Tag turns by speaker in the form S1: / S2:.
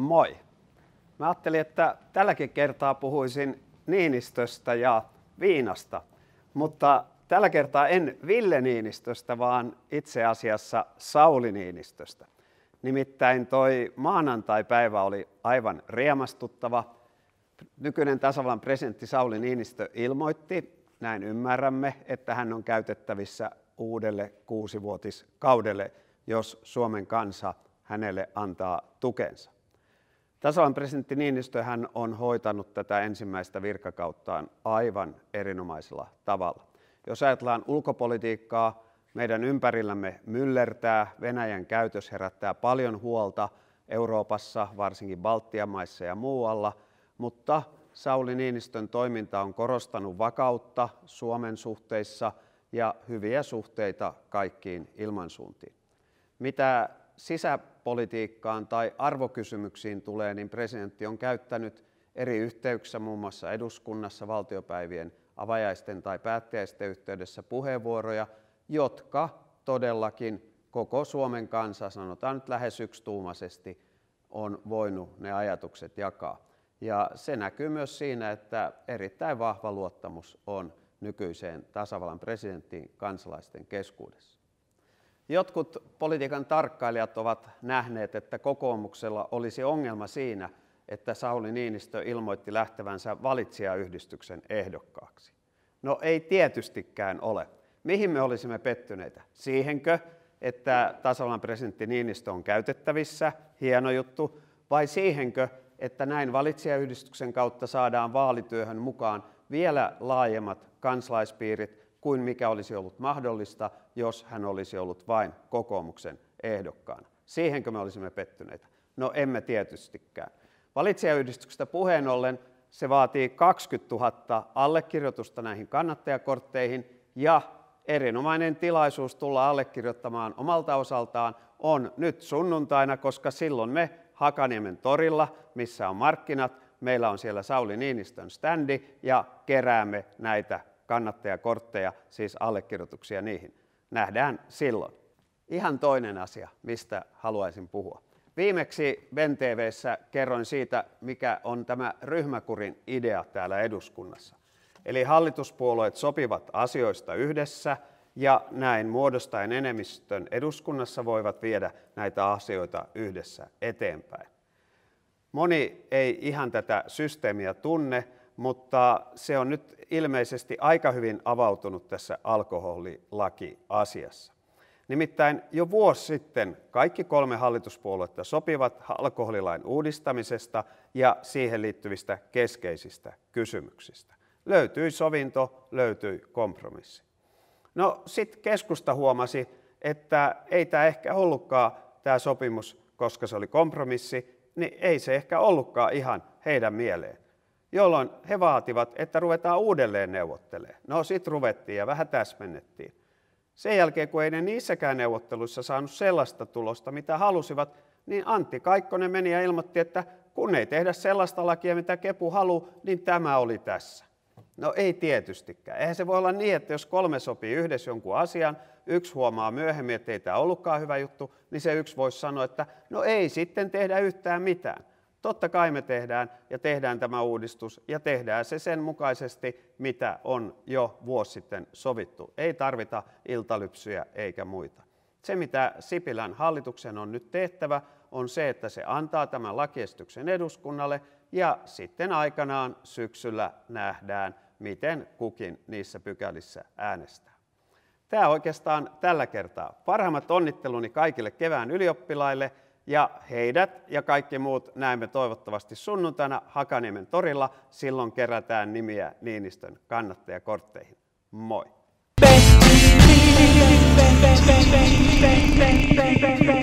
S1: Moi. Mä ajattelin, että tälläkin kertaa puhuisin Niinistöstä ja viinasta, mutta tällä kertaa en Ville Niinistöstä, vaan itse asiassa Sauli Niinistöstä. Nimittäin toi maanantai-päivä oli aivan riemastuttava. Nykyinen tasavallan presidentti Sauli Niinistö ilmoitti, näin ymmärrämme, että hän on käytettävissä uudelle kuusivuotiskaudelle, jos Suomen kansa hänelle antaa tukensa. Tasavallan presidentti Niinistö hän on hoitanut tätä ensimmäistä virkakauttaan aivan erinomaisella tavalla. Jos ajatellaan ulkopolitiikkaa, meidän ympärillämme myllertää, Venäjän käytös herättää paljon huolta Euroopassa, varsinkin Baltian maissa ja muualla, mutta Sauli Niinistön toiminta on korostanut vakautta Suomen suhteissa ja hyviä suhteita kaikkiin ilmansuuntiin. Mitä sisäpolitiikkaan tai arvokysymyksiin tulee, niin presidentti on käyttänyt eri yhteyksissä, muun muassa eduskunnassa valtiopäivien avajaisten tai päättäjäisten yhteydessä puheenvuoroja, jotka todellakin koko Suomen kansa, sanotaan nyt lähes yksituumaisesti, on voinut ne ajatukset jakaa. Ja se näkyy myös siinä, että erittäin vahva luottamus on nykyiseen tasavallan presidenttiin kansalaisten keskuudessa. Jotkut politiikan tarkkailijat ovat nähneet, että kokoomuksella olisi ongelma siinä, että Sauli Niinistö ilmoitti lähtevänsä valitsijayhdistyksen ehdokkaaksi. No ei tietystikään ole. Mihin me olisimme pettyneitä? Siihenkö, että tasavallan presidentti Niinistö on käytettävissä, hieno juttu, vai siihenkö, että näin valitsijayhdistyksen kautta saadaan vaalityöhön mukaan vielä laajemmat kansalaispiirit kuin mikä olisi ollut mahdollista, jos hän olisi ollut vain kokoomuksen ehdokkaana. Siihenkö me olisimme pettyneitä? No emme tietystikään. Valitsijayhdistyksestä puheen ollen se vaatii 20 000 allekirjoitusta näihin kannattajakortteihin ja erinomainen tilaisuus tulla allekirjoittamaan omalta osaltaan on nyt sunnuntaina, koska silloin me Hakaniemen torilla, missä on markkinat, meillä on siellä Sauli Niinistön standi ja keräämme näitä kannattajakortteja, siis allekirjoituksia niihin. Nähdään silloin. Ihan toinen asia, mistä haluaisin puhua. Viimeksi Ben TVssä kerroin siitä, mikä on tämä ryhmäkurin idea täällä eduskunnassa. Eli hallituspuolueet sopivat asioista yhdessä ja näin muodostaen enemmistön eduskunnassa voivat viedä näitä asioita yhdessä eteenpäin. Moni ei ihan tätä systeemiä tunne, mutta se on nyt ilmeisesti aika hyvin avautunut tässä alkoholilaki-asiassa. Nimittäin jo vuosi sitten kaikki kolme hallituspuoluetta sopivat alkoholilain uudistamisesta ja siihen liittyvistä keskeisistä kysymyksistä. Löytyi sovinto, löytyi kompromissi. No sitten keskusta huomasi, että ei tämä ehkä ollutkaan tämä sopimus, koska se oli kompromissi, niin ei se ehkä ollutkaan ihan heidän mieleen jolloin he vaativat, että ruvetaan uudelleen neuvottelemaan. No sitten ruvettiin ja vähän täsmennettiin. Sen jälkeen, kun ei ne niissäkään neuvotteluissa saanut sellaista tulosta, mitä halusivat, niin Antti Kaikkonen meni ja ilmoitti, että kun ei tehdä sellaista lakia, mitä Kepu haluaa, niin tämä oli tässä. No ei tietystikään. Eihän se voi olla niin, että jos kolme sopii yhdessä jonkun asian, yksi huomaa myöhemmin, että ei tämä ollutkaan hyvä juttu, niin se yksi voisi sanoa, että no ei sitten tehdä yhtään mitään. Totta kai me tehdään ja tehdään tämä uudistus ja tehdään se sen mukaisesti, mitä on jo vuosi sitten sovittu. Ei tarvita iltalypsyjä eikä muita. Se, mitä Sipilän hallituksen on nyt tehtävä, on se, että se antaa tämän lakiesityksen eduskunnalle ja sitten aikanaan syksyllä nähdään, miten kukin niissä pykälissä äänestää. Tämä oikeastaan tällä kertaa. Parhaimmat onnitteluni kaikille kevään ylioppilaille – ja heidät ja kaikki muut näemme toivottavasti sunnuntaina Hakaniemen torilla. Silloin kerätään nimiä Niinistön kannattajakortteihin. Moi! Thank you.